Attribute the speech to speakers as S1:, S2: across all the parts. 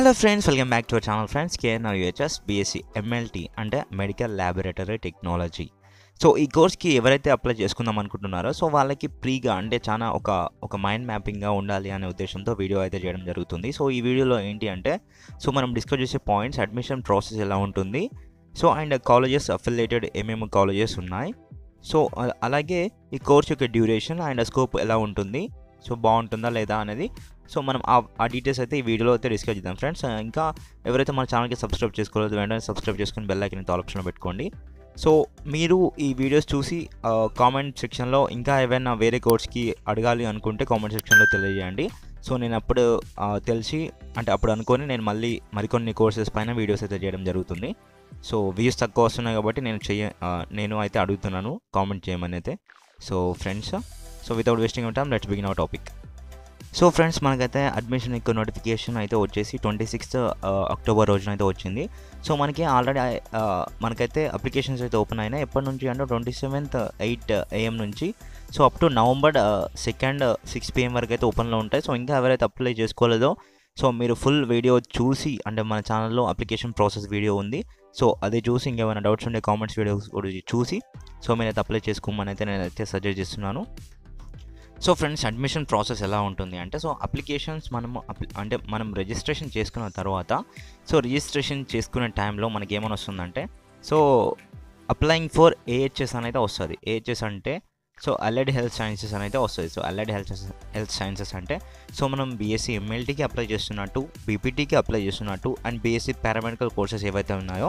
S1: Hello friends welcome back to our channel friends KNR UHS BSc MLT అంటే medical laboratory technology so ఈ కోర్స్కి ఎవరైతే apply చేసుకుందాం అనుకుంటున్నారో సో వాళ్ళకి ఫ్రీగా అంటే చాలా ఒక ఒక మైండ్ మ్యాపింగ్గా ఉండాలి అనే ఉద్దేశంతో వీడియో అయితే చేయడం జరుగుతుంది. సో ఈ వీడియోలో ఏంటి అంటే సో మనం డిస్కస్ చేసే పాయింట్స్ అడ్మిషన్ ప్రాసెస్ ఎలా ఉంటుంది. సో అండ్ కాలేజెస్ అఫిలియేటెడ్ ఏమేమి కాలేజెస్ ఉన్నాయి. సో అలాగే ఈ కోర్స్ యొక్క డ్యూరేషన్ అండ్ స్కోప్ ఎలా ఉంటుంది. సో బాగుంటుందా లేదా అనేది. సో మనం ఆ డీటెయిల్స్ అయితే ఈ వీడియోలో అయితే డిస్కస్ చేద్దాం ఫ్రెండ్స్ ఇంకా ఎవరైతే మన ఛానల్కి సబ్స్క్రైబ్ చేసుకోలేదు వెంటనే సబ్స్క్రైబ్ చేసుకుని బెల్ ఐకన్ ఆప్షన్లో పెట్టుకోండి. సో మీరు ఈ వీడియోస్ చూసి కామెంట్ సెక్షన్లో ఇంకా ఏమైనా వేరే కోర్స్కి అడగాలి అనుకుంటే కామెంట్ సెక్షన్లో తెలియజేయండి. సో నేను అప్పుడు తెలిసి అంటే అప్పుడు అనుకొని నేను మళ్ళీ మరికొన్ని కోర్సెస్ పైన వీడియోస్ అయితే చేయడం జరుగుతుంది. సో వ్యూస్ తక్కువ వస్తున్నాయి కాబట్టి నేను చెయ్య నేను అయితే అడుగుతున్నాను కామెంట్ చేయమని అయితే. So friends so without wasting time let's begin our topic so friends మనకైతే అడ్మిషన్ యొక్క నోటిఫికేషన్ అయితే వచ్చేసి ట్వంటీ సిక్స్త్ అక్టోబర్ రోజున అయితే వచ్చింది. సో మనకి ఆల్రెడీ మనకైతే అప్లికేషన్స్ అయితే ఓపెన్ అయినాయి. ఎప్పటి నుంచి అంటే ట్వంటీ సెవెంత్ ఎయిట్ ఏఎం నుంచి. So up to November second six PM వరకు అయితే ఓపెన్లో ఉంటాయి. సో ఇంకా ఎవరైతే అప్లై చేసుకోలేదో సో మీరు ఫుల్ వీడియో చూసి అంటే మన ఛానల్లో అప్లికేషన్ ప్రాసెస్ వీడియో ఉంది. సో అది చూసి ఇంకేమైనా డౌట్స్ ఉండే కామెంట్స్ వీడియోస్ కూడా చూసి సో మీరైతే అప్లై చేసుకోమని అయితే నేనైతే సజెస్ట్ చేస్తున్నాను. సో ఫ్రెండ్స్ అడ్మిషన్ ప్రాసెస్ ఎలా ఉంటుంది అంటే సో అప్లికేషన్స్ మనము అంటే మనం రిజిస్ట్రేషన్ చేసుకున్న తర్వాత సో రిజిస్ట్రేషన్ చేసుకునే టైంలో మనకి ఏమని వస్తుందంటే సో అప్లయింగ్ ఫర్ ఏహెచ్ఎస్ అనేది వస్తుంది. ఏహెచ్ఎస్ అంటే సో అలైడ్ హెల్త్ సైన్సెస్ అనేది వస్తుంది. So allied health health sciences అంటే సో మనం బీఎస్సీ ఎంఎల్టీకి అప్లై చేస్తున్నట్టు బీపీటీకి అప్లై చేస్తున్నట్టు అండ్ బీఎస్సీ పారామెడికల్ కోర్సెస్ ఏవైతే ఉన్నాయో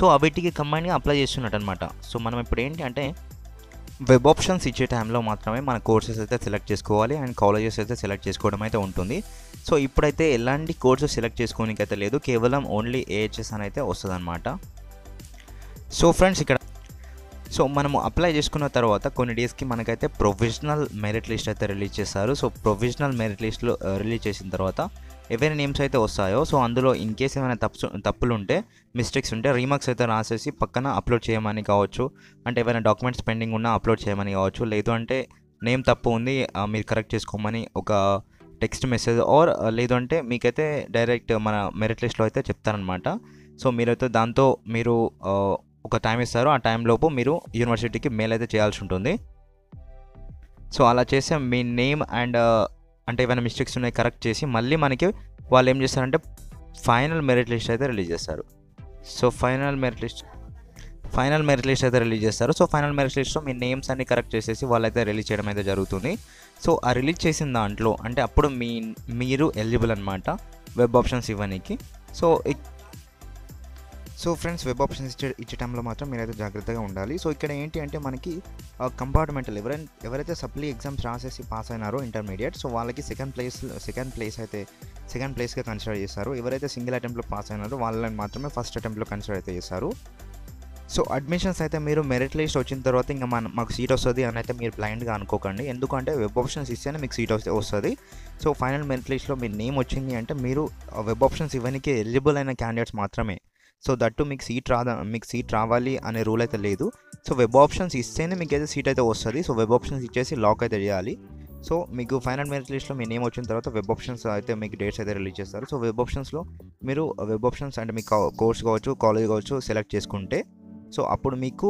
S1: సో అవిటికి కంబైన్గా అప్లై చేస్తున్నట్టు అనమాట సో మనం ఇప్పుడు ఏంటి అంటే వెబ్ ఆప్షన్స్ ఇచ్చే టైంలో మాత్రమే మన కోర్సెస్ అయితే సెలెక్ట్ చేసుకోవాలి అండ్ కాలేజెస్ అయితే సెలెక్ట్ చేసుకోవడం అయితే ఉంటుంది. సో ఇప్పుడైతే ఎలాంటి కోర్సెస్ సెలెక్ట్ చేసుకోనికి అయితే లేదు. కేవలం ఓన్లీ ఏహెచ్ఎస్ అని అయితే వస్తుంది అనమాట సో ఫ్రెండ్స్ ఇక్కడ సో మనము అప్లై చేసుకున్న తర్వాత కొన్ని డేస్కి మనకైతే ప్రొవిజనల్ మెరిట్ లిస్ట్ అయితే రిలీజ్ చేస్తారు. సో ప్రొవిజనల్ మెరిట్ లిస్ట్లో రిలీజ్ చేసిన తర్వాత ఎవరి నేమ్స్ అయితే వస్తాయో సో అందులో ఇన్ కేస్ ఏమైనా తప్పు తప్పులు ఉంటే మిస్టేక్స్ ఉంటే రీమార్క్స్ అయితే రాసేసి పక్కన అప్లోడ్ చేయమని కావచ్చు. అంటే ఏమైనా డాక్యుమెంట్స్ పెండింగ్ ఉన్నా అప్లోడ్ చేయమని కావచ్చు. లేదు అంటే నేమ్ తప్పు ఉంది మీరు కరెక్ట్ చేసుకోమని ఒక టెక్స్ట్ మెసేజ్ ఆర్ లేదు అంటే మీకైతే డైరెక్ట్ మన మెరిట్ లిస్ట్లో అయితే చెప్తారనమాట. సో మీరైతే దాంతో మీరు ఒక టైం ఇస్తారు. ఆ టైంలోపు మీరు యూనివర్సిటీకి మెయిల్ అయితే చేయాల్సి ఉంటుంది. సో అలా చేస్తే మీ నేమ్ అండ్ అంటే ఏమైనా మిస్టేక్స్ ఉన్నాయి కరెక్ట్ చేసి మళ్ళీ మనకి వాళ్ళు ఏం చేస్తారంటే ఫైనల్ మెరిట్ లిస్ట్ అయితే రిలీజ్ చేస్తారు. So final merit list final merit list అయితే రిలీజ్ చేస్తారు. సో ఫైనల్ మెరిట్ లిస్ట్లో మీ నేమ్స్ అన్ని కరెక్ట్ చేసేసి వాళ్ళైతే రిలీజ్ చేయడం అయితే జరుగుతుంది. సో ఆ రిలీజ్ చేసిన దాంట్లో అంటే అప్పుడు మీ మీరు ఎలిజిబుల్ అనమాట వెబ్ ఆప్షన్స్ ఇవ్వడానికి సో ఇక్- సో ఫ్రెండ్స్ వెబ్ ఆప్షన్స్ ఇచ్చే ఇచ్చే టైంలో మాత్రం మీరైతే జాగ్రత్తగా ఉండాలి. సో ఇక్కడ ఏంటి అంటే మనకి కంపార్ట్మెంటల్ ఎవరైనా ఎవరైతే సప్లీ ఎగ్జామ్స్ రాసేసి పాస్ అయినారో ఇంటర్మీడియట్ సో వాళ్ళకి సెకండ్ ప్లేస్ సెకండ్ ప్లేస్ అయితే సెకండ్ ప్లేస్గా కన్సిడర్ చేస్తారు. ఎవరైతే సింగిల్ అటెంప్ట్లో పాస్ అయినారో వాళ్ళని మాత్రమే ఫస్ట్ అటెంప్ట్లో కన్సిడర్ అయితే చేస్తారు. సో అడ్మిషన్స్ అయితే మీరు మెరిట్ లిస్ట్ వచ్చిన తర్వాత ఇంకా మన మాకు సీట్ వస్తుంది అని అయితే మీరు బ్లైండ్గా అనుకోకండి. ఎందుకంటే వెబ్ ఆప్షన్స్ ఇస్తేనే మీకు సీట్ వస్తే వస్తుంది. సో ఫైనల్ మెరిట్ లిస్ట్లో మీ నేమ్ వచ్చింది అంటే మీరు వెబ్ ఆప్షన్స్ ఇవ్వడానికి ఎలిజిబుల్ అయిన క్యాండిడేట్స్ మాత్రమే. సో దట్టు మీకు సీట్ రాదా మీకు సీట్ రావాలి అనే రూల్ అయితే లేదు. సో వెబ్ ఆప్షన్స్ ఇస్తేనే మీకు అయితే సీట్ అయితే వస్తుంది. సో వెబ్ ఆప్షన్స్ ఇచ్చేసి లాక్ అయితే చేయాలి. సో మీకు ఫైనల్ మెరిట్ లిస్ట్లో మీ నేమ్ వచ్చిన తర్వాత వెబ్ ఆప్షన్స్ అయితే మీకు డేట్స్ అయితే రిలీజ్ చేస్తారు. సో వెబ్ ఆప్షన్స్లో మీరు వెబ్ ఆప్షన్స్ అంటే మీ కోర్స్ కావచ్చు కాలేజ్ కావచ్చు సెలెక్ట్ చేసుకుంటే సో అప్పుడు మీకు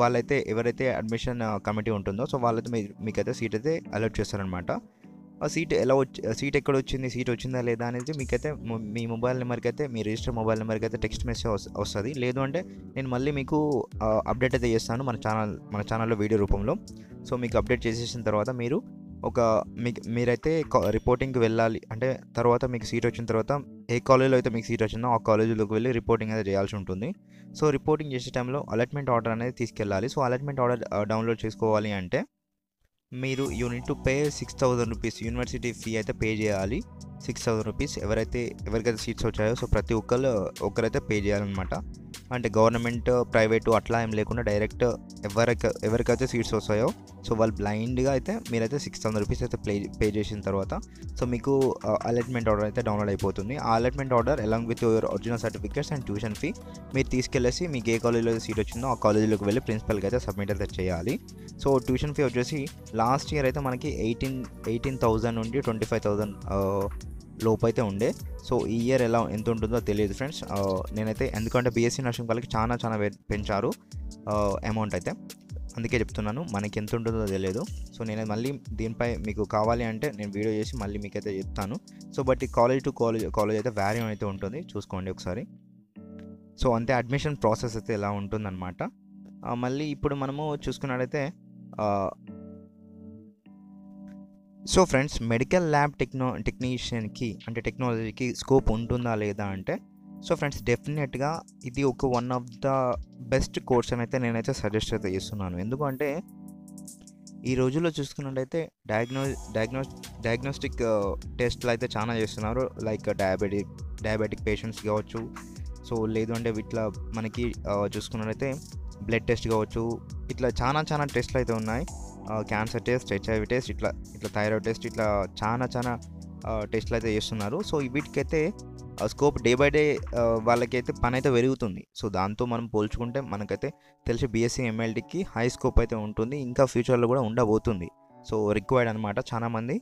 S1: వాళ్ళైతే ఎవరైతే అడ్మిషన్ కమిటీ ఉంటుందో సో వాళ్ళైతే మీ మీకైతే సీట్ అయితే అలర్ట్ చేస్తారనమాట ఆ సీట్ ఎలా వచ్చి సీట్ ఎక్కడ వచ్చింది? సీట్ వచ్చిందా లేదా అనేది మీకైతే మీ మొబైల్ నెంబర్కి అయితే మీ రిజిస్టర్ మొబైల్ నెంబర్కి అయితే టెక్స్ట్ మెసేజ్ వస్తుంది. లేదు అంటే నేను మళ్ళీ మీకు అప్డేట్ అయితే చేస్తాను మన ఛానల్ మన ఛానల్లో వీడియో రూపంలో. సో మీకు అప్డేట్ చేసేసిన తర్వాత మీరు ఒక మీకు మీరైతే రిపోర్టింగ్కి వెళ్ళాలి. అంటే తర్వాత మీకు సీట్ వచ్చిన తర్వాత ఏ కాలేజీలో అయితే మీకు సీట్ వచ్చిందో ఆ కాలేజీలోకి వెళ్ళి రిపోర్టింగ్ అయితే చేయాల్సి ఉంటుంది. సో రిపోర్టింగ్ చేసే టైంలో అలాట్మెంట్ ఆర్డర్ అనేది తీసుకెళ్ళాలి. సో అలాట్మెంట్ ఆర్డర్ డౌన్లోడ్ చేసుకోవాలి అంటే మీరు you need to pay six thousand rupees. University fee అయితే పే చేయాలి. సిక్స్ థౌజండ్ రూపీస్ ఎవరైతే ఎవరికైతే సీట్స్ వచ్చాయో సో ప్రతి ఒక్కరు ఒకరైతే పే చేయాలన్నమాట. అంటే గవర్నమెంట్ ప్రైవేటు అట్లా ఏం లేకుండా డైరెక్ట్ ఎవరికి ఎవరికైతే సీట్స్ వస్తాయో సో వాళ్ళు బ్లైండ్గా అయితే మీరైతే సిక్స్ థౌసండ్ రూపీస్ అయితే ప్లే పే చేసిన తర్వాత సో మీకు అలాట్మెంట్ ఆర్డర్ అయితే డౌన్లోడ్ అయిపోతుంది. ఆ allotment order along with your original certificates and tuition fee మీరు తీసుకెళ్ళేసి మీకు ఏ కాలేజీలో సీట్ వచ్చిందో ఆ కాలేజీలోకి వెళ్ళి ప్రిన్సిపల్కి అయితే సబ్మిట్ అయితే చేయాలి. సో ట్యూషన్ ఫీ వచ్చేసి లాస్ట్ ఇయర్ అయితే మనకి ఎయిటీన్ ఎయిటీన్ థౌజండ్ నుండి ట్వంటీ ఫైవ్ థౌజండ్ లోపు అయితే ఉండే. సో ఈ ఇయర్ ఎలా ఎంత ఉంటుందో తెలియదు ఫ్రెండ్స్. నేనైతే ఎందుకంటే బీఎస్సీ నర్సింగ్ వాళ్ళకి చాలా చాలా పెంచారు అమౌంట్ అయితే. అందుకే చెప్తున్నాను మనకి ఎంత ఉంటుందో తెలియదు. సో నేను మళ్ళీ దీనిపై మీకు కావాలి అంటే నేను వీడియో చేసి మళ్ళీ మీకైతే చెప్తాను. సో బట్ ఈ కాలేజ్ టు కాలేజ్ కాలేజ్ అయితే వ్యారీ అయితే ఉంటుంది. చూసుకోండి ఒకసారి. సో అంతే అడ్మిషన్ ప్రాసెస్ అయితే ఇలా ఉంటుందన్నమాట. మళ్ళీ ఇప్పుడు మనము చూసుకున్నట్టయితే so friends medical lab techno టెక్నీషియన్కి అంటే టెక్నాలజీకి స్కోప్ ఉంటుందా లేదా అంటే సో ఫ్రెండ్స్ డెఫినెట్గా ఇది ఒక one of the best course అని అయితే నేనైతే సజెస్ట్ అయితే చేస్తున్నాను. ఎందుకంటే ఈ రోజుల్లో చూసుకున్నట్టయితే డయాగ్నో డయాగ్నో డయాగ్నోస్టిక్ టెస్ట్లు అయితే చాలా చేస్తున్నారు. లైక్ డయాబెటిక్ డయాబెటిక్ పేషెంట్స్ కావచ్చు. సో లేదు అంటే ఇట్లా మనకి uh, చూసుకున్నట్టయితే బ్లడ్ టెస్ట్ కావచ్చు. ఇట్లా చాలా చాలా టెస్ట్లు అయితే ఉన్నాయి. క్యాన్సర్ టెస్ట్ హెచ్ఐవి టెస్ట్ ఇట్లా ఇట్లా థైరాయిడ్ టెస్ట్ ఇట్లా చాలా చాలా టెస్ట్లు అయితే చేస్తున్నారు. సో వీటికైతే స్కోప్ డే బై డే వాళ్ళకైతే పని అయితే పెరుగుతుంది. సో దాంతో మనం పోల్చుకుంటే మనకైతే తెలిసి బీఎస్సీ ఎంఎల్టీకి హై స్కోప్ అయితే ఉంటుంది. ఇంకా ఫ్యూచర్లో కూడా ఉండబోతుంది. సో రిక్వైర్డ్ అనమాట చాలామంది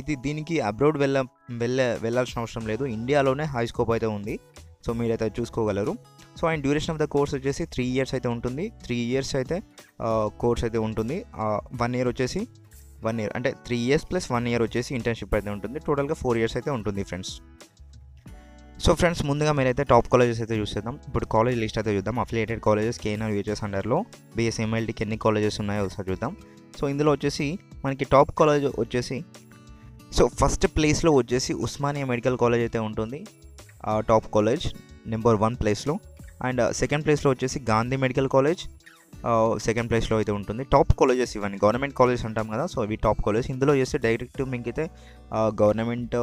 S1: ఇది దీనికి అబ్రాడ్ వెళ్ళ వెళ్ళ వెళ్ళాల్సిన అవసరం లేదు. ఇండియాలోనే హై స్కోప్ అయితే ఉంది. సో మీరైతే చూసుకోగలరు. So and duration of the course వచ్చేసి త్రీ ఇయర్స్ అయితే ఉంటుంది. త్రీ ఇయర్స్ అయితే కోర్స్ అయితే ఉంటుంది. వన్ ఇయర్ వచ్చేసి వన్ ఇయర్ అంటే three years plus one year వచ్చేసి ఇంటర్న్షిప్ అయితే ఉంటుంది. టోటల్గా ఫోర్ ఇయర్స్ అయితే ఉంటుంది ఫ్రెండ్స్ సో ఫ్రెండ్స్ ముందుగా మీరైతే టాప్ కాలేజెస్ అయితే చూసేద్దాం ఇప్పుడు కాలేజ్ లిస్ట్ అయితే చూద్దాం. అఫిలియేటెడ్ కాలేజెస్ కేఎన్ఆర్ యూజెస్ అండర్లో బీఎస్సీ ఎన్ని కాలేజెస్ ఉన్నాయో ఒకసారి చూద్దాం. సో ఇందులో వచ్చేసి మనకి టాప్ కాలేజ్ వచ్చేసి సో ఫస్ట్ ప్లేస్లో వచ్చేసి ఉస్మానియా మెడికల్ కాలేజ్ అయితే ఉంటుంది. టాప్ కాలేజ్ నెంబర్ వన్ ప్లేస్లో అండ్ సెకండ్ ప్లేస్లో వచ్చేసి గాంధీ మెడికల్ కాలేజ్ సెకండ్ ప్లేస్లో అయితే ఉంటుంది. టాప్ కాలేజెస్ ఇవన్నీ. గవర్నమెంట్ కాలేజెస్ అంటాం కదా సో ఇవి టాప్ కాలేజ్ ఇందులో చేస్తే డైరెక్ట్ మీకైతే uh, గవర్నమెంట్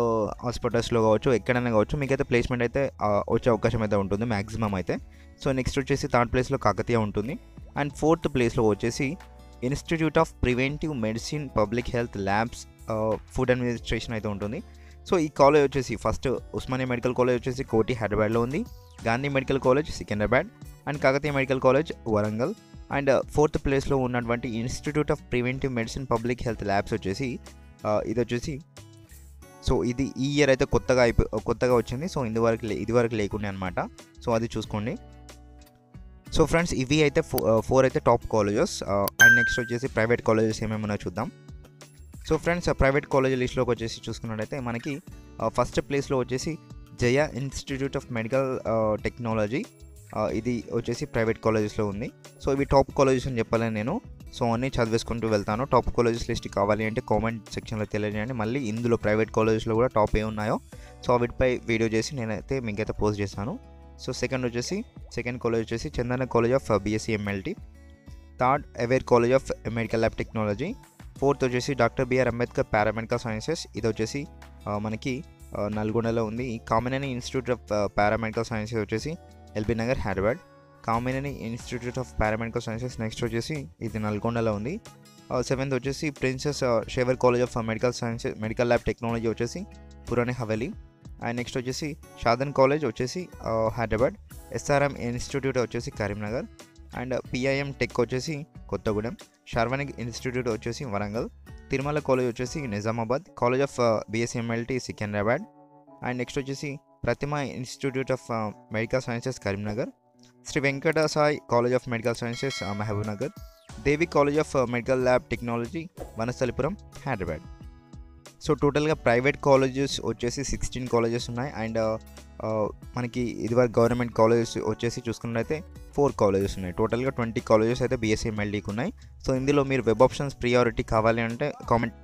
S1: హాస్పిటల్స్లో uh, కావచ్చు ఎక్కడైనా కావచ్చు మీకైతే ప్లేస్మెంట్ అయితే uh, వచ్చే అవకాశం అయితే ఉంటుంది మ్యాక్సిమం అయితే. సో నెక్స్ట్ వచ్చేసి థర్డ్ ప్లేస్లో కాకతీయ ఉంటుంది. అండ్ ఫోర్త్ ప్లేస్లో వచ్చేసి institute of preventive medicine public health labs food administration అయితే ఉంటుంది. సో ఈ కాలేజ్ వచ్చేసి ఫస్ట్ ఉస్మానియా మెడికల్ కాలేజ్ వచ్చేసి కోటి హైదరాబాద్లో ఉంది Gandhi medical college Secunderabad and Kakatiya medical college Warangal and uh, fourth ప్లేస్లో ఉన్నటువంటి institute of preventive medicine public health labs వచ్చేసి uh, ఇది వచ్చేసి సో ఇది ఈ ఇయర్ అయితే కొత్తగా అయిపో uh, కొత్తగా వచ్చింది. సో ఇందువరకు లే- ఇది వరకు లేకుండా అనమాట సో అది చూసుకోండి. సో ఫ్రెండ్స్ ఇవి అయితే ఫో ఫోర్ అయితే టాప్ కాలేజెస్. అండ్ నెక్స్ట్ వచ్చేసి ప్రైవేట్ కాలేజెస్ ఏమేమైనా చూద్దాం. సో ఫ్రెండ్స్ ప్రైవేట్ కాలేజ్ లిస్ట్లోకి వచ్చేసి చూసుకున్నట్టయితే మనకి ఫస్ట్ ప్లేస్లో వచ్చేసి Jaya institute of medical technology. ఇది వచ్చేసి ప్రైవేట్ కాలేజెస్లో ఉంది. సో ఇవి టాప్ కాలేజెస్ అని చెప్పాలని నేను. సో అన్నీ చదివేసుకుంటూ వెళ్తాను. టాప్ కాలేజెస్ లిస్ట్ కావాలి అంటే కామెంట్ సెక్షన్లో తెలియజేయండి. మళ్ళీ ఇందులో ప్రైవేట్ కాలేజెస్లో కూడా టాప్ ఏ ఉన్నాయో సో వీటిపై వీడియో చేసి నేనైతే మీకైతే పోస్ట్ చేశాను సో సెకండ్ వచ్చేసి సెకండ్ కాలేజ్ వచ్చేసి Chandana college of BSc MLT third aware college of medical lab technology. Fourth వచ్చేసి doctor BR Ambedkar paramedical sciences. ఇది వచ్చేసి మనకి నల్గొండలో ఉంది. Kamineni institute of paramedical sciences వచ్చేసి LB Nagar Hyderabad. Kamineni institute of paramedical sciences next వచ్చేసి ఇది నల్గొండలో ఉంది. సెవెంత్ వచ్చేసి princess Shehvar college of medical sciences medical lab technology వచ్చేసి పురాణి హవేలీ. అండ్ నెక్స్ట్ వచ్చేసి షాదన్ కాలేజ్ వచ్చేసి హైదరాబాద్. ఎస్ఆర్ఎం ఇన్స్టిట్యూట్ వచ్చేసి కరీంనగర్. అండ్ పిఐఎం టెక్ వచ్చేసి కొత్తగూడెం. షర్వనిక్ ఇన్స్టిట్యూట్ వచ్చేసి వరంగల్ తిరుమల కాలేజ్ వచ్చేసి Nizamabad college of BSMLT Secunderabad and next వచ్చేసి Pratima institute of medical sciences Karimnagar Shri Venkata Sai college of medical sciences uh, Mahabubnagar Devi college of medical lab technology Vanasthalipuram Hyderabad. So టోటల్గా private colleges వచ్చేసి sixteen colleges ఉన్నాయి. And uh, మనకి ఇదివరకు government colleges వచ్చేసి చూసుకున్నట్లయితే four colleges ఉన్నాయి. టోటల్గా twenty colleges అయితే బీఎస్సీ ఎంఎల్డీకి ఉన్నాయి. సో ఇందులో మీరు వెబ్ ఆప్షన్స్ ప్రియారిటీ కావాలి అంటే కామెంట్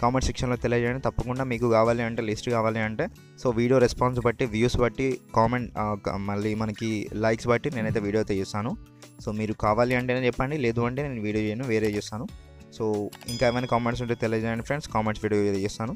S1: కామెంట్ సెక్షన్లో తెలియజేయండి. తప్పకుండా మీకు కావాలి అంటే లిస్ట్ కావాలి అంటే సో వీడియో రెస్పాన్స్ బట్టి వ్యూస్ బట్టి కామెంట్ మళ్ళీ మనకి లైక్స్ బట్టి నేనైతే వీడియో అయితే చేస్తాను. సో మీరు కావాలి అంటేనే చెప్పండి లేదు అంటే నేను వీడియో చేయను వేరే చేస్తాను. సో ఇంకా ఏమైనా కామెంట్స్ ఉంటే తెలియజేయండి ఫ్రెండ్స్ కామెంట్స్ వీడియో చేస్తాను.